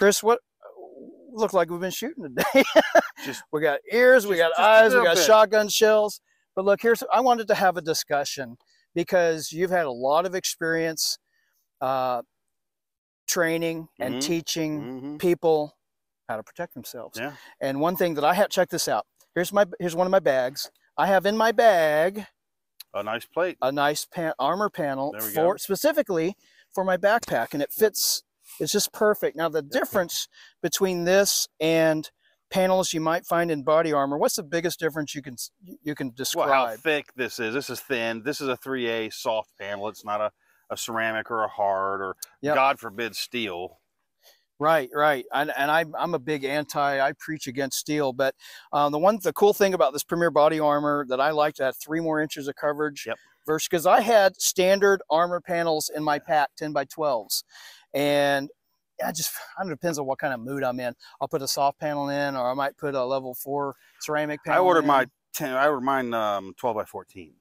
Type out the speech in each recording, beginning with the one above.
Chris, what look like we've been shooting today? Just- we got ears, we got eyes, we got bit. shotgun shells. But look, here's I wanted to have a discussion because you've had a lot of experience uh, training and Mhm. teaching Mhm. people how to protect themselves. Yeah. And one thing that I have check this out. Here's my here's one of my bags. I have in my bag A nice plate. a nice pan, armor panel for go. specifically for my backpack and it fits it's just perfect now the difference between this and panels you might find in body armor what's the biggest difference you can you can describe? Well, how thick this is. This is thin. This is a 3A soft panel. It's not a, a ceramic or a hard or Yep. God forbid steel. right right and, and I, i'm a big anti i preach against steel but um, the one the cool thing about this premier body armor that i like to have three more inches of coverage Yep. versus because i had standard armor panels in my pack 10 by 12s and I just I don't know, depends on what kind of mood I'm in. I'll put a soft panel in, or I might put a level four ceramic panel. I ordered in. my 10. I ordered mine um, 12 by 14.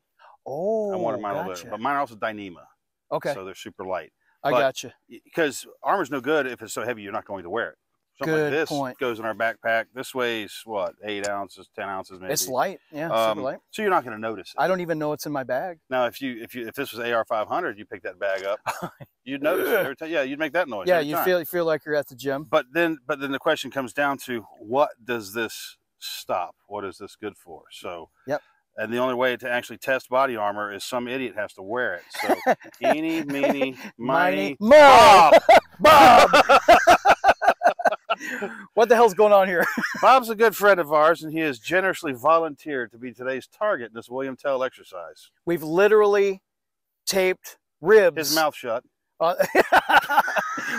Oh, I wanted mine a little gotcha. bit, but mine are also Dyneema, okay, so they're super light. I but- got you. Because armor's no good if it's so heavy you're not going to wear it. Something Good like this point. goes in our backpack. This weighs what eight ounces, ten ounces maybe. It's light, yeah, Um, super light. So you're not going to notice it. I don't even know it's in my bag. Now, if you if you if this was AR 500, you pick that bag up, you'd notice it every time. Yeah, you'd make that noise. yeah, you time. feel you feel like you're at the gym. But then, but then the question comes down to what does this stop? What is this good for? So, Yep. And the only way to actually test body armor is some idiot has to wear it. So, eeny, meeny, miny, Mo! Bob. Bob! What the hell's going on here? Bob's a good friend of ours, and he has generously volunteered to be today's target in this William Tell exercise. We've literally taped ribs. His mouth shut. Uh,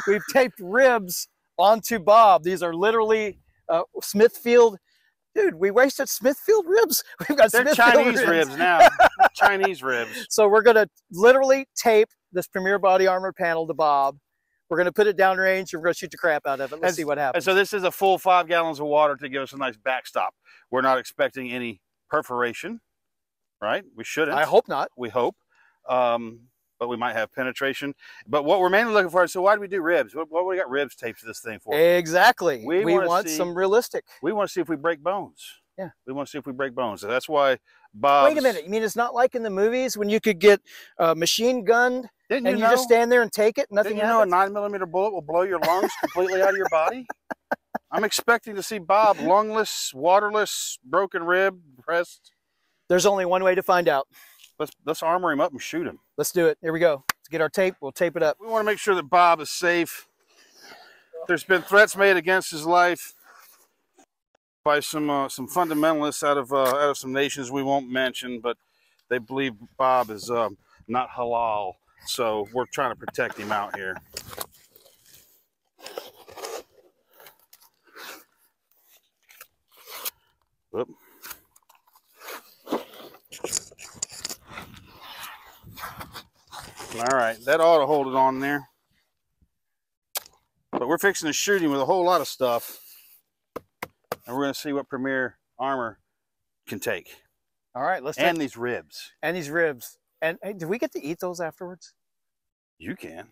we've taped ribs onto Bob. These are literally uh, Smithfield. Dude, we wasted Smithfield ribs. We've got They're Smithfield Chinese ribs now. Chinese ribs. So we're gonna literally tape this Premier Body Armor panel to Bob. We're gonna put it downrange and we're gonna shoot the crap out of it. Let's And- see what happens. And so this is a full five gallons of water to give us a nice backstop. We're not expecting any perforation, right? We shouldn't. I hope not. we hope. Um, but we might have penetration. But what we're mainly looking for is so why do we do ribs? What, what we got ribs taped to this thing for? Exactly. We We, wanna see- some realistic. we want to see if we break bones. Yeah. We want to see if we break bones. So that's why Bob. Wait a minute. You mean it's not like in the movies when you could get uh, machine gunned Didn't and you, know? just stand there and take it? Nothing didn't you know a nine millimeter bullet will blow your lungs completely out of your body? I'm expecting to see Bob lungless, waterless, broken rib, breast. There's only one way to find out. Let's let's armor him up and shoot him. Let's do it. Here we go. Let's get our tape. We'll tape it up. We want to make sure that Bob is safe. There's been threats made against his life by some uh, some fundamentalists out of uh, out of some nations we won't mention, but they believe Bob is um, not halal. So we're trying to protect him out here. Whoop. All right, that ought to hold it on there. But we're fixing to shoot him with a whole lot of stuff. And we're going to see what Premier Armor can take. All right. Let's And take these ribs. and these ribs. And hey, did we get to eat those afterwards? You can.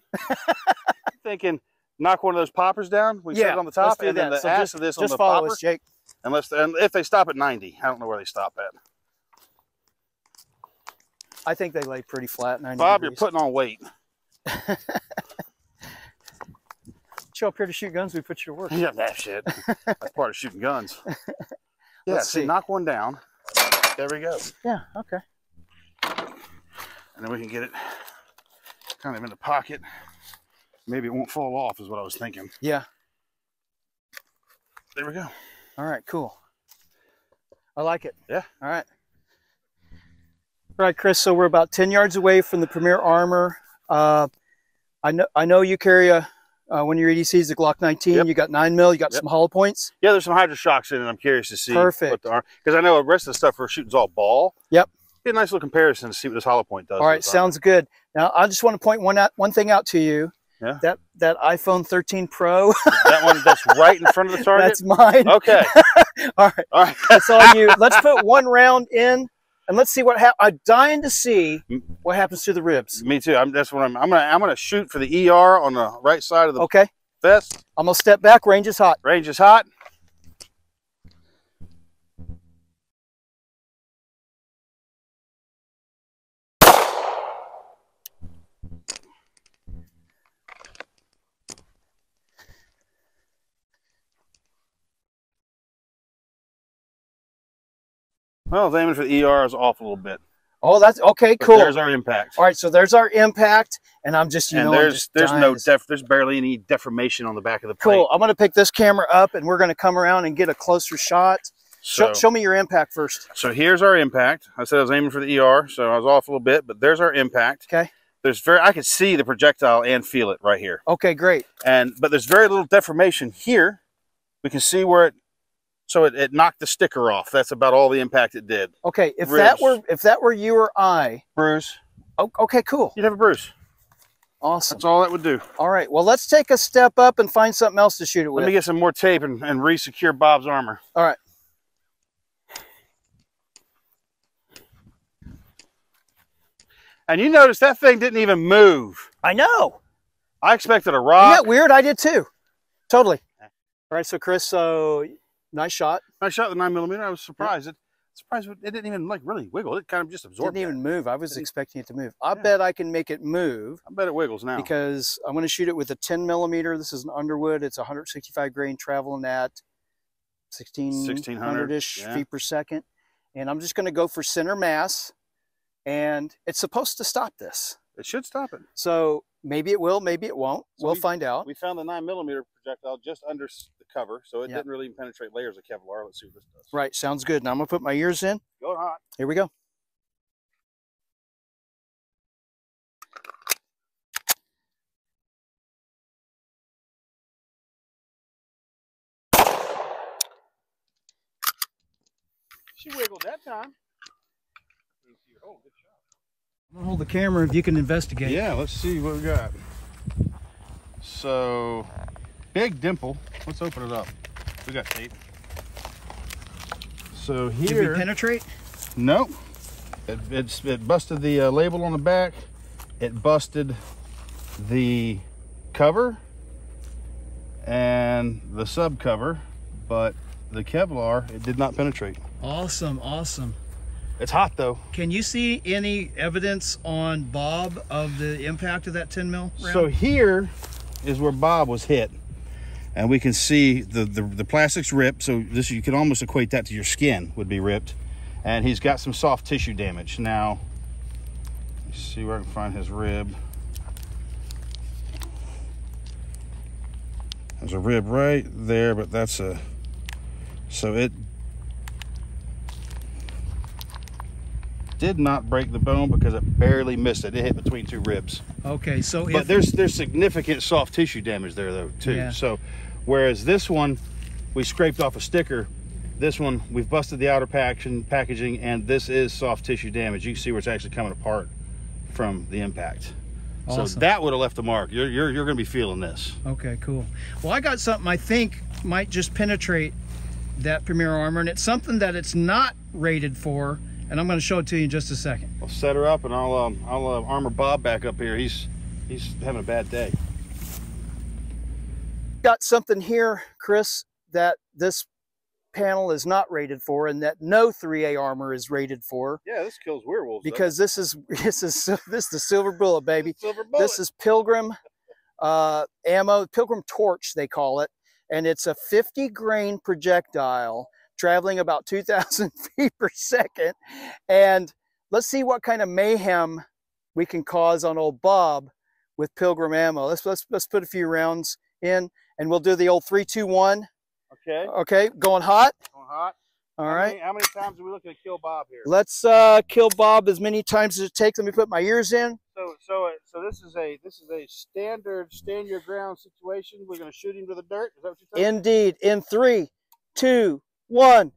thinking, knock one of those poppers down. We set it on the let's top, do and then that. the So ass just- of this on Just the follow popper. us, Jake. Unless, and if they stop at 90, I don't know where they stop at. I think they lay pretty flat. 90 Bob, you're putting on weight. Show up here to shoot guns. We put you to work. Yeah, that shit. That's part of shooting guns. Yeah, Let's see, see. knock one down. There we go. Yeah. Okay. And then we can get it kind of in the pocket. Maybe it won't fall off, is what I was thinking. Yeah. There we go. All right. Cool. I like it. Yeah. All right. All right, Chris. So we're about 10 yards away from the Premier Armor. Uh, I know. I know you carry a. Uh, one of your EDCs, the Glock 19. Yep. You got nine mil. You got Yep. some hollow points. Yeah, there's some Hydra-Shoks in it. I'm curious to see Perfect. arm because I know the rest of the stuff we're shooting is all ball. Yep. A nice little comparison to see what this hollow point does. All right, sounds good. Now I just want to point one out, one thing out to you. Yeah. That that iPhone 13 Pro, that one that's right in front of the target. that's mine. okay. All right, All right. that's all you. Let's put one round in, and let's see what happens. I'm dying to see Mm. what happens to the ribs. Me too. I'm, that's what I'm. I'm gonna. I'm gonna shoot for the ER on the right side of the Okay. Vest, I'm gonna step back. Range is hot. range is hot. Well, I was aiming for the ER is off a little bit. Oh, that's okay. But Cool. There's our impact. All right, so there's our impact, and I'm just you and know there's there's no def, there's barely any deformation on the back of the plate. Cool. I'm gonna pick this camera up, and we're gonna come around and get a closer shot. So, Show, show me your impact first. so here's our impact. I said I was aiming for the ER, so I was off a little bit, but there's our impact. Okay. There's very I could see the projectile and feel it right here. Okay, great. And but there's very little deformation here. We can see where it so it, it knocked the sticker off. That's about all the impact it did. Okay, if that were if that were you or I, Bruise. oh, okay, cool, You'd have a bruise. awesome. That's all that would do. All right, well, let's take a step up and find something else to shoot it with. Let me get some more tape and, and re-secure Bob's armor. All right. And you notice that thing didn't even move. I know. I expected a rock. that weird? I did too. Totally. All right, so Chris, so nice shot. I shot the nine millimeter. I was surprised. It surprised it didn't even like really wiggle. It kind of just absorbed. Didn't even move. I was Didn't- expecting it to move. I Yeah. bet I can make it move I bet it wiggles now. because I'm going to shoot it with a 10 millimeter. This is an Underwood. It's 165 grain traveling at 1600 ish yeah. feet per second. And I'm just going to go for center mass. And it's supposed to stop this. it should stop it. So maybe it will, maybe it won't. So we'll we- find out. We found the nine millimeter projectile just under cover, so it Yeah. didn't really even penetrate layers of Kevlar. Let's see what this does. Right, sounds good. Now I'm going to put my ears in. Going hot. Here we go. She wiggled that time. Oh, good shot. I'm going to hold the camera if you can investigate. Yeah, let's see what we got. So, big dimple. Let's open it up. We got tape. So here. Did we penetrate? nope. It, it's, it busted the uh, label on the back. It busted the cover and the sub cover, but the Kevlar it did not penetrate. Awesome, awesome. It's hot though. Can you see any evidence on Bob of the impact of that 10 mil round? So here is where Bob was hit. And we can see the, the, the plastic's ripped. So this you can almost equate that to your skin would be ripped. And he's got some soft tissue damage. Now, see where I can find his rib. There's a rib right there, but that's a, so it did not break the bone because it barely missed it. It hit between two ribs. okay, so But if there's there's significant soft tissue damage there though too. Yeah. So whereas this one we scraped off a sticker, this one we've busted the outer packaging packaging and this is soft tissue damage. You can see where it's actually coming apart from the impact. Awesome. So that would have left a mark. You're you're you're gonna be feeling this. Okay, cool. Well, I got something I think might just penetrate that Premier Armor, and it's something that it's not rated for, and I'm going to show it to you in just a second. I'll set her up and I'll um, I'll uh, armor Bob back up here. He's he's having a bad day. Got something here, Chris, that this panel is not rated for, and that no 3A armor is rated for, Yeah, this kills werewolves. though. because this is this is this is the silver bullet, baby. silver bullet. This is Pilgrim uh, ammo, Pilgrim torch, they call it. And it's a 50 grain projectile traveling about 2,000 feet per second. And let's see what kind of mayhem we can cause on old Bob with Pilgrim ammo. Let's, let's, let's put a few rounds in and we'll do the old three, two, one. okay. Okay, going hot. Going hot. All How right. many- how many times are we looking to kill Bob here? Let's uh, kill Bob as many times as it takes. Let me put my ears in. So, so, uh, so this is a this is a standard stand your ground situation. We're going to shoot him to the dirt. Is that what you're? Indeed. In three, two, one.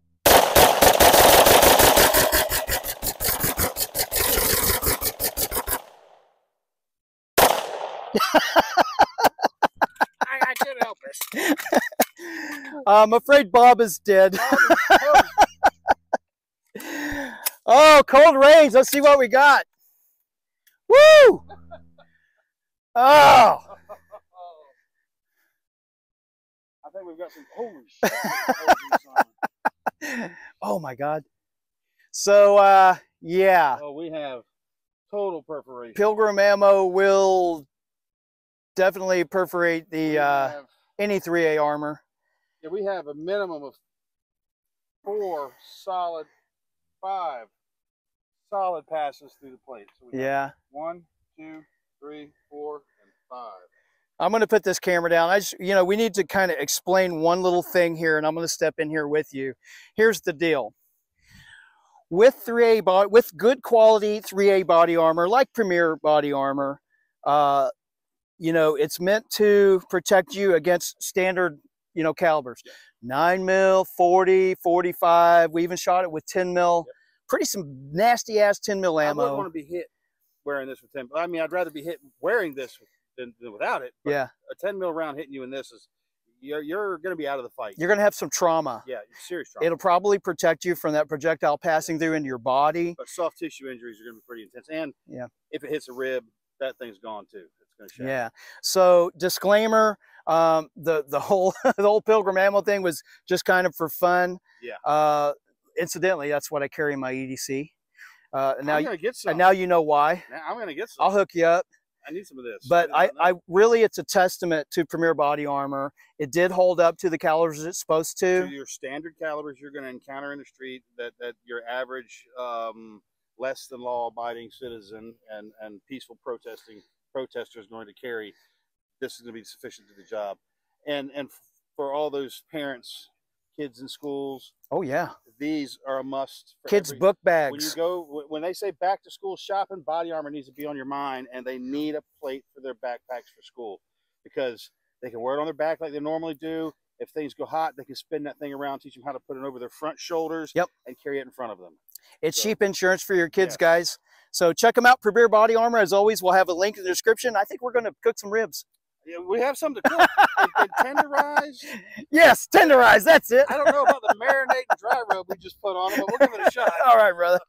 I, I can't help it. I'm afraid Bob is dead. oh, cold rains. Let's see what we got. Woo! Oh, I think we've got some. Holy shit! oh my god. So uh yeah, oh, we have total perforation. Pilgrim ammo will definitely perforate the uh have- any 3A armor. yeah, we have a minimum of four solid, five solid passes through the plate. So Yeah. One, two, three, four, and five. I'm going to put this camera down. I just, you know, we need to kind of explain one little thing here, and I'm going to step in here with you. Here's the deal. With 3A body, with good quality 3A body armor, like Premier body armor, uh, you know, it's meant to protect you against standard, you know, calibers. 9 mil, 40, 45. We even shot it with 10 mil. Pretty some nasty ass 10 mil ammo. I wouldn't want to be hit wearing this with ten. I mean, I'd rather be hit wearing this than, than without it. but Yeah, a ten mil round hitting you in this is you're you're going to be out of the fight. you're going to have some trauma. yeah, serious trauma. It'll probably protect you from that projectile passing through into your body. but soft tissue injuries are going to be pretty intense. And Yeah. if it hits a rib, that thing's gone too. It's going to shatter. Yeah. So disclaimer, um, the the whole the whole pilgrim ammo thing was just kind of for fun. Yeah. Uh, incidentally, that's what I carry in my EDC. Uh, and now, you- going to get some. and now you know why. Now I'm going to get some. I'll hook you up. I need some of this. But I, I really, it's a testament to Premier Body Armor. It did hold up to the calibers it's supposed to to. your standard calibers you're going to encounter in the street that that your average um, less than law abiding citizen and and peaceful protesting protester is going to carry this is going to be sufficient to the job and and for all those parents kids in schools Oh yeah, these are a must for kids' every- book when you go when they say back to school shopping body armor needs to be on your mind and they need a plate for their backpacks for school because they can wear it on their back like they normally do if things go hot they can spin that thing around teach them how to put it over their front shoulders Yep. and carry it in front of them It's so- cheap insurance for your kids, Yes. guys. So check them out. Premier Body Armor. As always, we'll have a link in the description. I think we're going to cook some ribs. Yeah, we have something to cook It's been tenderized Yes, tenderized. That's it. i don't know about the marinade and dry rub we just put on but we'll give it a shot All right, brother.